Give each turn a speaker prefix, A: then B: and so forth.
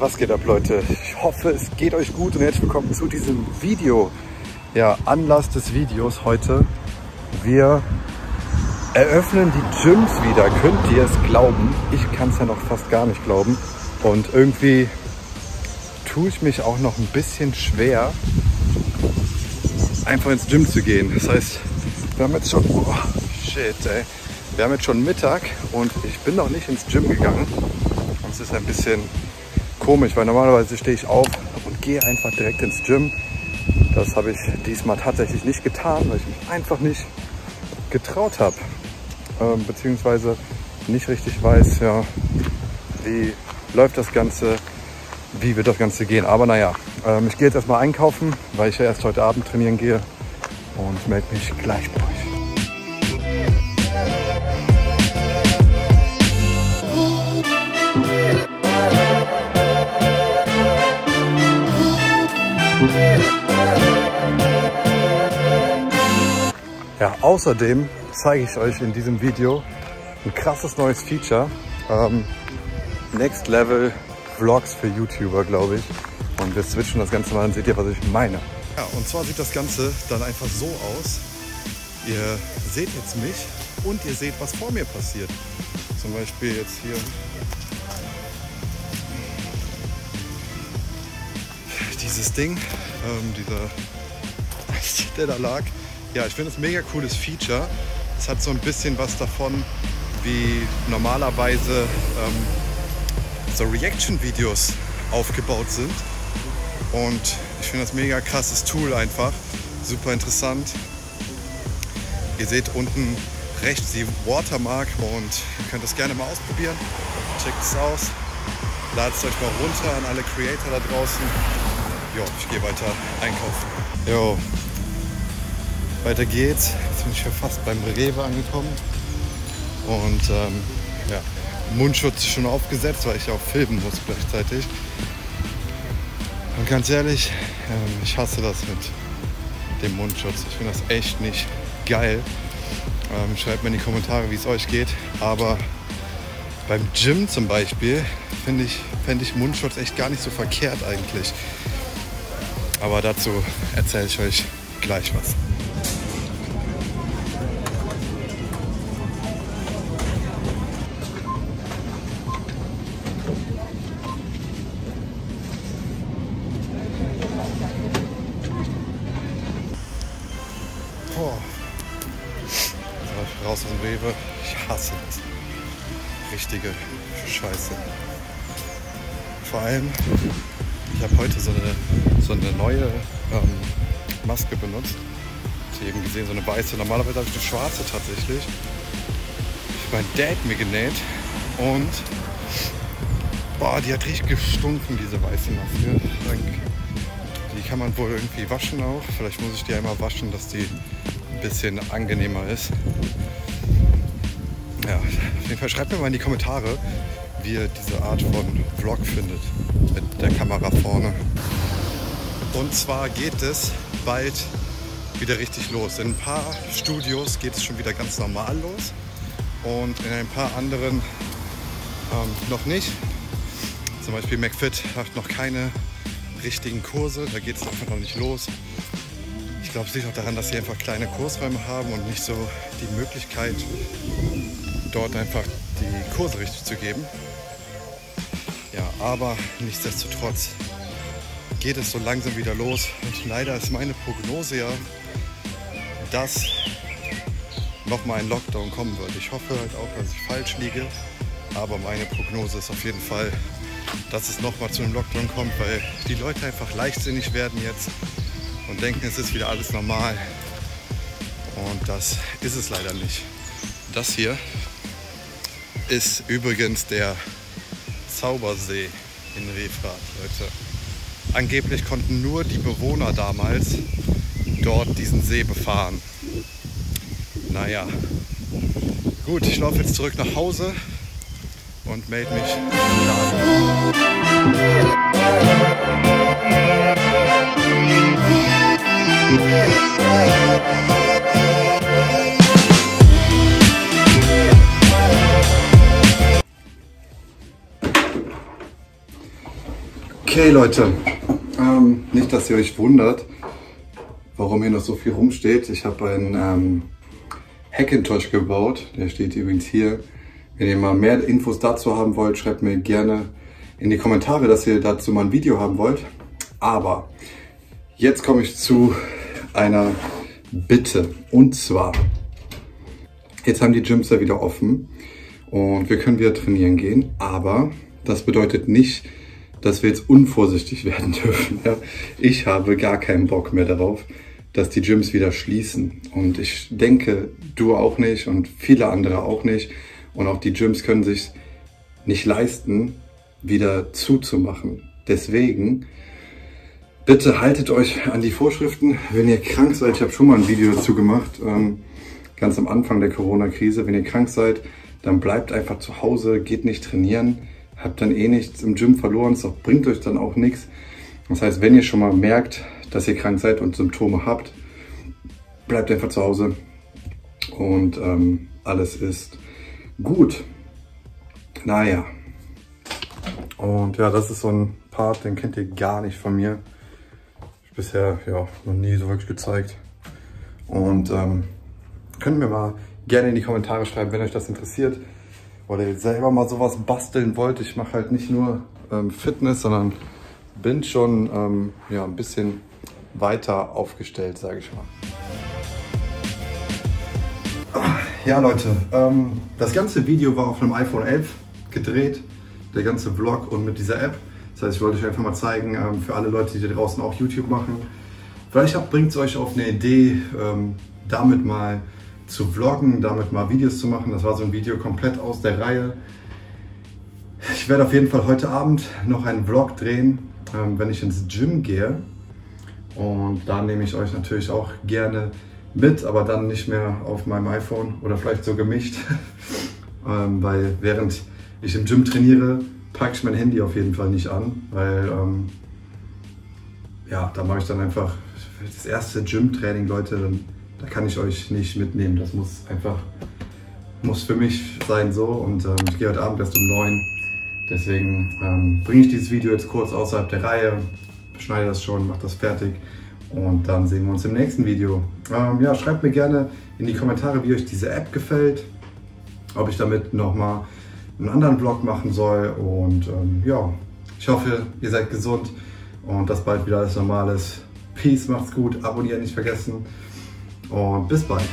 A: Was geht ab, Leute? Ich hoffe, es geht euch gut und herzlich willkommen zu diesem Video. Ja, Anlass des Videos heute. Wir eröffnen die Gyms wieder. Könnt ihr es glauben? Ich kann es ja noch fast gar nicht glauben. Und irgendwie tue ich mich auch noch ein bisschen schwer, einfach ins Gym zu gehen. Das heißt, wir haben jetzt schon, oh, shit, ey. Wir haben jetzt schon Mittag und ich bin noch nicht ins Gym gegangen. Und es ist ein bisschen komisch, weil normalerweise stehe ich auf und gehe einfach direkt ins Gym. Das habe ich diesmal tatsächlich nicht getan, weil ich mich einfach nicht getraut habe. Ähm, beziehungsweise nicht richtig weiß, ja, wie läuft das Ganze, wie wird das Ganze gehen. Aber naja, ähm, ich gehe jetzt erstmal einkaufen, weil ich ja erst heute Abend trainieren gehe und melde mich gleich bei Außerdem zeige ich euch in diesem Video ein krasses neues Feature. Ähm, Next Level Vlogs für YouTuber, glaube ich. Und wir switchen das Ganze mal, dann seht ihr, was ich meine. Ja, und zwar sieht das Ganze dann einfach so aus. Ihr seht jetzt mich und ihr seht, was vor mir passiert. Zum Beispiel jetzt hier dieses Ding, ähm, dieser, der da lag. Ja, ich finde es mega cooles Feature. Es hat so ein bisschen was davon, wie normalerweise ähm, so Reaction-Videos aufgebaut sind. Und ich finde das mega krasses Tool einfach. Super interessant. Ihr seht unten rechts die Watermark und ihr könnt das gerne mal ausprobieren. Checkt es aus. Ladet es euch mal runter an alle Creator da draußen. Jo, ich gehe weiter einkaufen. Jo, weiter geht's. Jetzt bin ich schon fast beim Rewe angekommen. Und ähm, ja, Mundschutz schon aufgesetzt, weil ich auch filmen muss gleichzeitig. Und ganz ehrlich, ähm, ich hasse das mit dem Mundschutz. Ich finde das echt nicht geil. Ähm, schreibt mir in die Kommentare, wie es euch geht. Aber beim Gym zum Beispiel finde ich, fände ich Mundschutz echt gar nicht so verkehrt eigentlich. Aber dazu erzähle ich euch gleich was. Raus aus dem Rewe. Ich hasse das. Richtige Scheiße. Vor allem, ich habe heute so eine, so eine neue ähm, Maske benutzt. Ich eben gesehen, so eine weiße. Normalerweise habe ich eine schwarze tatsächlich. Mein Dad mir genäht und boah, die hat richtig gestunken, diese weiße Maske. Die kann man wohl irgendwie waschen auch. Vielleicht muss ich die einmal waschen, dass die ein bisschen angenehmer ist. Ja, auf jeden Fall schreibt mir mal in die Kommentare, wie ihr diese Art von Vlog findet mit der Kamera vorne. Und zwar geht es bald wieder richtig los. In ein paar Studios geht es schon wieder ganz normal los und in ein paar anderen ähm, noch nicht. Zum Beispiel McFit hat noch keine richtigen Kurse, da geht es einfach noch nicht los. Ich glaube, es liegt auch daran, dass sie einfach kleine Kursräume haben und nicht so die Möglichkeit, dort einfach die Kurse richtig zu geben. Ja, aber nichtsdestotrotz geht es so langsam wieder los. Und leider ist meine Prognose ja, dass nochmal ein Lockdown kommen wird. Ich hoffe halt auch, dass ich falsch liege. Aber meine Prognose ist auf jeden Fall, dass es nochmal zu einem Lockdown kommt, weil die Leute einfach leichtsinnig werden jetzt und denken, es ist wieder alles normal. Und das ist es leider nicht. Das hier ist übrigens der Zaubersee in Refrath, Leute. Angeblich konnten nur die Bewohner damals dort diesen See befahren. Naja, gut, ich laufe jetzt zurück nach Hause und melde mich. Okay, Leute. Ähm, nicht, dass ihr euch wundert, warum hier noch so viel rumsteht. Ich habe einen ähm, Hackintosh gebaut. Der steht übrigens hier. Wenn ihr mal mehr Infos dazu haben wollt, schreibt mir gerne in die Kommentare, dass ihr dazu mal ein Video haben wollt. Aber jetzt komme ich zu einer Bitte. Und zwar, jetzt haben die Gyms ja wieder offen und wir können wieder trainieren gehen. Aber das bedeutet nicht, dass wir jetzt unvorsichtig werden dürfen. Ja? Ich habe gar keinen Bock mehr darauf, dass die Gyms wieder schließen. Und ich denke, du auch nicht und viele andere auch nicht. Und auch die Gyms können sich nicht leisten, wieder zuzumachen. Deswegen, bitte haltet euch an die Vorschriften. Wenn ihr krank seid, ich habe schon mal ein Video dazu gemacht, ähm, ganz am Anfang der Corona-Krise. Wenn ihr krank seid, dann bleibt einfach zu Hause, geht nicht trainieren habt dann eh nichts im Gym verloren, es bringt euch dann auch nichts. Das heißt, wenn ihr schon mal merkt, dass ihr krank seid und Symptome habt, bleibt einfach zu Hause und ähm, alles ist gut. Naja. Und ja, das ist so ein Part, den kennt ihr gar nicht von mir. Bisher ja noch nie so wirklich gezeigt. Und ähm, könnt mir mal gerne in die Kommentare schreiben, wenn euch das interessiert oder ihr selber mal sowas basteln wollt. Ich mache halt nicht nur ähm, Fitness, sondern bin schon ähm, ja, ein bisschen weiter aufgestellt, sage ich mal. Ja Leute, ähm, das ganze Video war auf einem iPhone 11 gedreht, der ganze Vlog und mit dieser App. Das heißt, ich wollte euch einfach mal zeigen, ähm, für alle Leute, die draußen auch YouTube machen. Vielleicht bringt es euch auf eine Idee, ähm, damit mal zu vloggen, damit mal Videos zu machen. Das war so ein Video komplett aus der Reihe. Ich werde auf jeden Fall heute Abend noch einen Vlog drehen, ähm, wenn ich ins Gym gehe. Und da nehme ich euch natürlich auch gerne mit, aber dann nicht mehr auf meinem iPhone oder vielleicht so gemischt. ähm, weil während ich im Gym trainiere, packe ich mein Handy auf jeden Fall nicht an, weil ähm, ja, da mache ich dann einfach das erste Gym-Training, Leute, dann da kann ich euch nicht mitnehmen. Das muss einfach, muss für mich sein so. Und ähm, ich gehe heute Abend erst um 9. Deswegen ähm, bringe ich dieses Video jetzt kurz außerhalb der Reihe, beschneide das schon, mache das fertig und dann sehen wir uns im nächsten Video. Ähm, ja, schreibt mir gerne in die Kommentare, wie euch diese App gefällt, ob ich damit nochmal einen anderen Vlog machen soll und ähm, ja, ich hoffe, ihr seid gesund und dass bald wieder alles normal ist. Peace, macht's gut, abonnieren nicht vergessen und bis bald.